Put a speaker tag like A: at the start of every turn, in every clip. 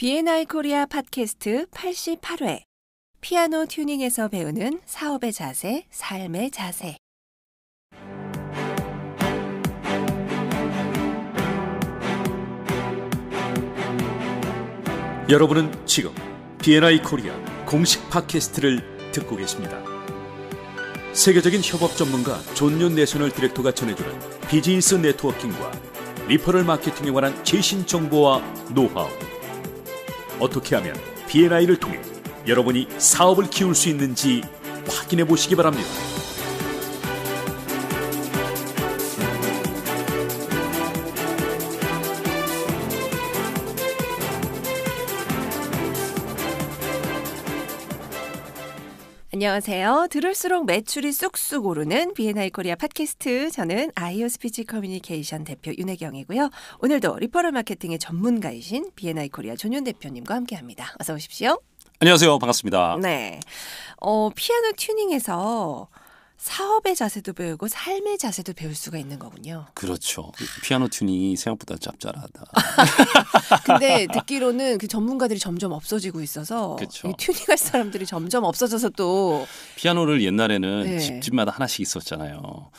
A: BNI 코리아 팟캐스트 88회 피아노 튜닝에서 배우는 사업의 자세, 삶의 자세.
B: 여러분은 지금 BNI 코리아 공식 팟캐스트를 듣고 계십니다. 세계적인 협업 전문가 존윤 National Director가 전해주는 비즈니스 네트워킹과 referral 마케팅에 관한 최신 정보와 노하우. 어떻게 하면 BNI를 통해 여러분이 사업을 키울 수 있는지 확인해 보시기 바랍니다.
A: 안녕하세요. 들을수록 매출이 쑥쑥 오르는 BNI 코리아 팟캐스트. 저는 아이오 스피치 커뮤니케이션 대표 윤혜경이고요. 오늘도 referral 마케팅의 전문가이신 BNI 코리아 존윤 대표님과 함께 합니다. 어서 오십시오.
C: 안녕하세요. 반갑습니다.
A: 네. 어, 피아노 튜닝에서 사업의 자세도 배우고 삶의 자세도 배울 수가 있는 거군요.
C: 그렇죠. 피아노 튜닝이 생각보다 짭짤하다.
A: 근데 듣기로는 그 전문가들이 점점 없어지고 있어서
C: 그쵸.
A: 이 튜닝할 사람들이 점점 없어져서 또
C: 피아노를 옛날에는
A: 네.
C: 집집마다 하나씩 있었잖아요.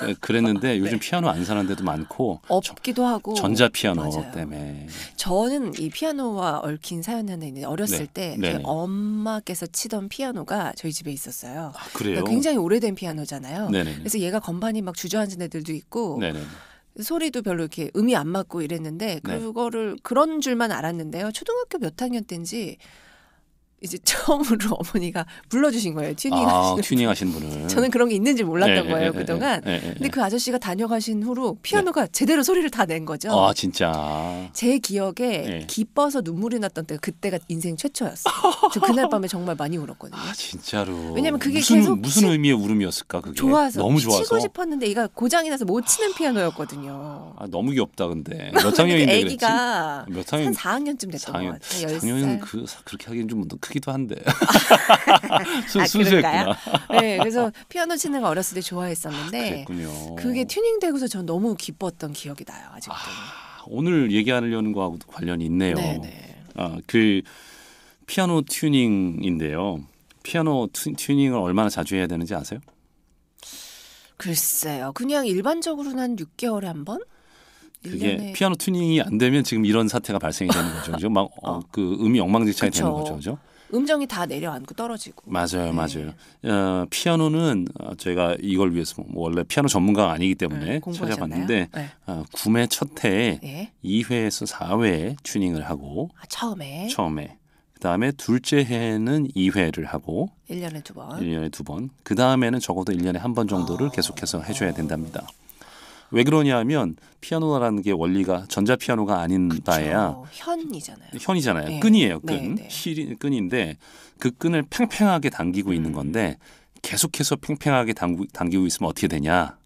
C: 그- 그랬는데 요즘 피아노 안 사는 데도 많고
A: 없기도 하고
C: 전자 피아노
A: 맞아요.
C: 때문에
A: 저는 이 피아노와 얽힌 사연 하나 있는데 어렸을
C: 네.
A: 때. 저희 엄마께서 치던 피아노가 저희 집에 있었어요.
C: 아, 그래요.
A: 그러니까 굉장히 오래된 피아노잖아요.
C: 네네.
A: 그래서 얘가 건반이 막 주저앉은 애들도 있고
C: 네네.
A: 소리도 별로 이렇게 음이 안 맞고 이랬는데
C: 네.
A: 그거를 그런 줄만 알았는데요. 초등학교 몇 학년 때인지 이제 처음으로 어머니가 불러주신 거예요. 튜닝
C: 아,
A: 하시는.
C: 튜닝 하신 분을.
A: 저는 그런 게 있는지 몰랐던
C: 네,
A: 거예요
C: 네,
A: 그동안.
C: 네, 네, 네.
A: 근데 그 아저씨가 다녀가신 후로 피아노가 제대로 소리를 다 낸 거죠.
C: 아, 진짜.
A: 제 기억에
C: 네.
A: 기뻐서 눈물이 났던 때가 그때가 인생 최초였어요. 저 그날 밤에 정말 많이 울었거든요.
C: 아, 진짜로.
A: 왜냐면 그게
C: 무슨,
A: 계속
C: 무슨
A: 치-
C: 의미의 울음이었을까, 그게?
A: 좋아서
C: 너무 좋아서.
A: 치고 싶었는데 얘가 고장이 나서 못 치는 피아노였거든요.
C: 아, 너무 귀엽다, 근데. 몇 학년인데?
A: 애기가 몇한
C: 학년?
A: 4학년쯤 됐던 것
C: 4학년.
A: 같아요. 10살.
C: 작년은 그 그렇게 하기엔 좀 크기도 한데. 순,
A: 아,
C: 순수했구나.
A: 네, 그래서 피아노 치는 거 어렸을 때 좋아했었는데
C: 아.
A: 그게 튜닝되고서 전 너무 기뻤던 기억이 나요. 아직도.
C: 아, 오늘 얘기하려는 거하고도 관련이 있네요.
A: 네네.
C: 아, 그 피아노 튜닝인데요. 피아노 튜, 튜닝을 얼마나 자주 해야 되는지 아세요?
A: 글쎄요. 그냥 일반적으로는 한 6개월에 한 번?
C: 그게
A: 1년에
C: 피아노 튜닝이 안 되면 지금 이런 사태가 발생이 되는 거죠. 그죠? 막 어, 그 음이 엉망진창이 되는
A: 그쵸.
C: 거죠. 그죠?
A: 음정이 다 내려앉고 떨어지고.
C: 맞아요,
A: 네.
C: 맞아요. 어, 피아노는 어, 제가 이걸 위해서 뭐 원래 피아노 전문가가 아니기 때문에
A: 네?
C: 찾아봤는데
A: 네.
C: 어, 구매 첫 해에
A: 예.
C: 2회에서 4회 튜닝을 하고
A: 아, 처음에
C: 처음에 그다음에 둘째 해에는 2회를 하고
A: 1년에 두 번.
C: 1년에 두 번. 그다음에는 적어도 1년에 한 번 정도를
A: 아.
C: 계속해서 해 줘야 된답니다. 왜 그러냐면 피아노라는 게 원리가 전자 피아노가 아닌 바에야.
A: 현이잖아요.
C: 현이잖아요.
A: 네.
C: 끈이에요. 끈.
A: 네, 네.
C: 실이 끈인데 그 끈을 팽팽하게 당기고 있는
A: 음.
C: 건데 계속해서 팽팽하게 당구, 당기고 있으면 어떻게 되냐?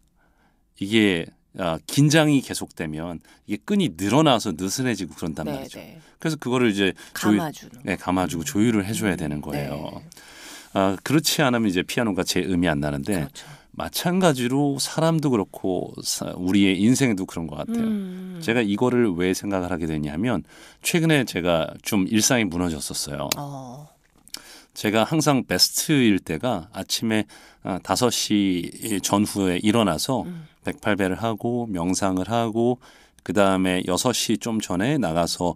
C: 이게 아, 긴장이 계속되면 이게 끈이 늘어나서 느슨해지고 그런단
A: 네,
C: 말이죠.
A: 네.
C: 그래서 그거를 이제
A: 감아주는.
C: 네, 감아주고 조율을 해줘야 되는 거예요.
A: 네.
C: 아, 그렇지 않으면 이제 피아노가 제 음이 안 나는데
A: 그렇죠.
C: 마찬가지로 사람도 그렇고 사- 우리의 인생도 그런 것 같아요.
A: 음.
C: 제가 이거를 왜 생각을 하게 됐냐면 최근에 제가 좀 일상이 무너졌었어요.
A: 어.
C: 제가 항상 베스트일 때가 아침에 아, 5시 전후에 일어나서
A: 음.
C: 108배를 하고 명상을 하고 그 다음에 6시 좀 전에 나가서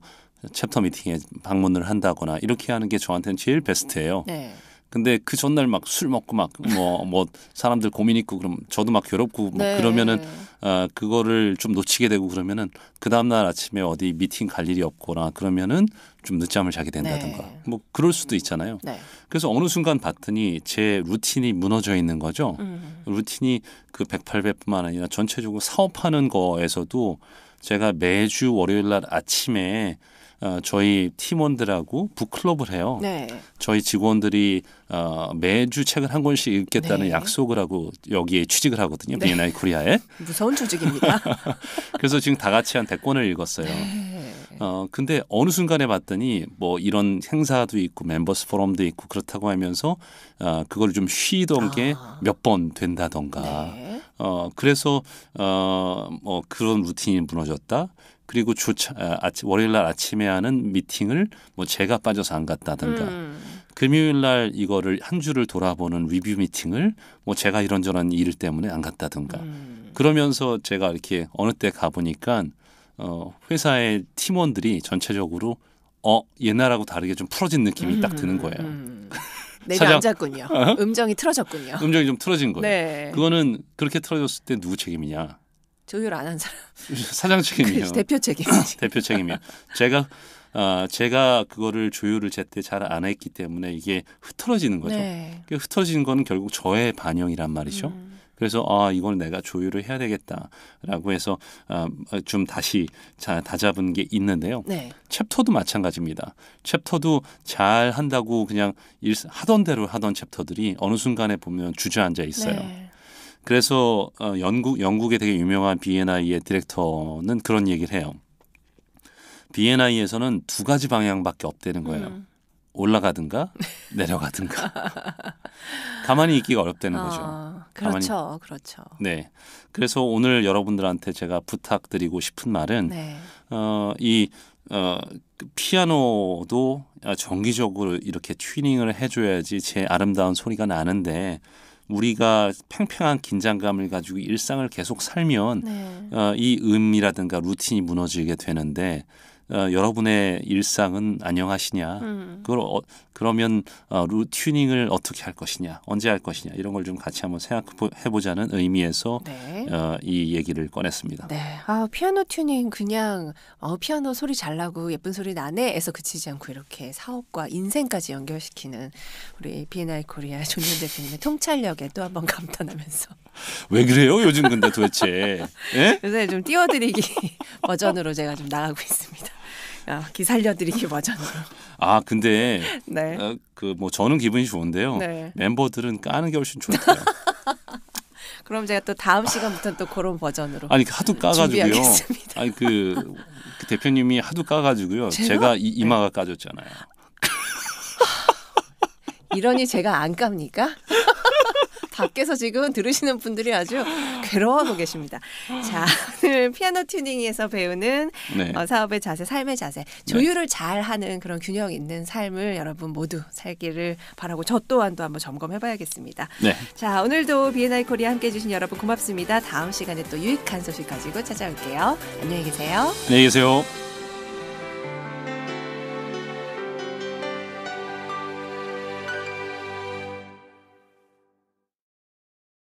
C: 챕터 미팅에 방문을 한다거나 이렇게 하는 게 저한테는 제일 베스트예요.
A: 네.
C: 근데 그 전날 막 술 먹고 막뭐뭐 사람들 고민 있고 그럼 저도 막 괴롭고 뭐
A: 네.
C: 그러면은 아 그거를 좀 놓치게 되고 그러면은 그 다음 날 아침에 어디 미팅 갈 일이 없거나 그러면은 좀 늦잠을 자게 된다든가
A: 네.
C: 뭐 그럴 수도 있잖아요.
A: 네.
C: 그래서 어느 순간 봤더니 제 루틴이 무너져 있는 거죠.
A: 음.
C: 루틴이 그 108배뿐만 아니라 전체적으로 사업하는 거에서도 제가 매주 월요일 날 아침에 어, 저희 팀원들하고 북클럽을 해요.
A: 네.
C: 저희 직원들이 어, 매주 책을 한 권씩 읽겠다는
A: 네.
C: 약속을 하고 여기에 취직을 하거든요.
A: 네.
C: B&I 코리아에.
A: 무서운 조직입니다.
C: 그래서 지금 다 같이 한 100권을 읽었어요.
A: 네.
C: 어, 근데 어느 순간에 봤더니 뭐 이런 행사도 있고 멤버스 포럼도 있고 그렇다고 하면서 어, 그걸 좀 쉬던 게
A: 아.
C: 몇번 된다던가.
A: 네.
C: 어, 그래서 어, 뭐 그런 루틴이 무너졌다. 그리고 주 아, 아침, 월요일 날 아침에 하는 미팅을 뭐 제가 빠져서 안 갔다든가
A: 음.
C: 금요일 날 이거를 한 주를 돌아보는 리뷰 미팅을 뭐 제가 이런저런 일 때문에 안 갔다든가
A: 음.
C: 그러면서 제가 이렇게 어느 때 가보니까 어, 회사의 팀원들이 전체적으로 어 옛날하고 다르게 좀 풀어진 느낌이 딱 드는 거예요.
A: 음. 내려앉았군요. 음정이 틀어졌군요.
C: 음정이 좀 틀어진 거예요.
A: 네.
C: 그거는 그렇게 틀어졌을 때 누구 책임이냐?
A: 조율 안 한 사람.
C: 사장 책임이에요.
A: 그 대표 책임.
C: 대표 책임이에요. 제가 아 제가 그거를 조율을 제때 잘 안 했기 때문에 이게 흐트러지는 거죠.
A: 네.
C: 그 흐트러지는 거는 결국 저의 반영이란 말이죠.
A: 음.
C: 그래서 아 이걸 내가 조율을 해야 되겠다라고 해서 아, 좀 다시 자, 다잡은 게 있는데요.
A: 네.
C: 챕터도 마찬가지입니다. 챕터도 잘 한다고 그냥 일, 하던 대로 하던 챕터들이 어느 순간에 보면 주저앉아 있어요.
A: 네.
C: 그래서 어, 영국 영국의 되게 유명한 B&I의 디렉터는 그런 얘기를 해요. B&I에서는 두 가지 방향밖에 없다는 거예요.
A: 음.
C: 올라가든가 내려가든가. 가만히 있기가 어렵다는 거죠.
A: 어, 그렇죠. 그렇죠.
C: 네. 그래서 오늘 여러분들한테 제가 부탁드리고 싶은 말은
A: 네.
C: 어, 이 어, 그 피아노도 아, 정기적으로 이렇게 튜닝을 해줘야지 제 아름다운 소리가 나는데 우리가 팽팽한 긴장감을 가지고 일상을 계속 살면
A: 네.
C: 어, 이 음이라든가 루틴이 무너지게 되는데 어, 여러분의 일상은 안녕하시냐?
A: 음.
C: 그걸 어, 그러면 어, 루 튜닝을 어떻게 할 것이냐, 언제 할 것이냐 이런 걸 좀 같이 한번 생각해 보자는 의미에서
A: 네.
C: 어, 이 얘기를 꺼냈습니다.
A: 네. 아, 피아노 튜닝 그냥 어, 피아노 소리 잘 나고 예쁜 소리 나네에서 그치지 않고 이렇게 사업과 인생까지 연결시키는 우리 B&I 코리아 존윤 대표님의 통찰력에 또 한 번 감탄하면서
C: 왜 그래요? 요즘 근데 도대체 예?
A: 요새 좀 띄워드리기 버전으로 제가 좀 나가고 있습니다. 아, 기 살려드리기 버전으로.
C: 아 근데
A: 네.
C: 어, 그뭐 저는 기분이 좋은데요.
A: 네.
C: 멤버들은 까는 게 훨씬 좋대요.
A: 그럼 제가 또 다음 시간부터 또 그런 버전으로
C: 아니 하도 까가지고요.
A: 준비하겠습니다.
C: 아니 그, 그 대표님이 하도 까가지고요.
A: 제가?
C: 제가 이, 이마가 까졌잖아요.
A: 이러니 제가 안 깝니까? 밖에서 지금 들으시는 분들이 아주 괴로워하고 계십니다. 자, 오늘 피아노 튜닝에서 배우는
C: 네.
A: 어, 사업의 자세, 삶의 자세, 조율을 잘 하는 그런 균형 있는 삶을 여러분 모두 살기를 바라고 저 또한도 한번 점검해 봐야겠습니다.
C: 네.
A: 자, 오늘도 B&I 코리아 함께 해주신 여러분 고맙습니다. 다음 시간에 또 유익한 소식 가지고 찾아올게요. 안녕히 계세요.
C: 안녕히 계세요.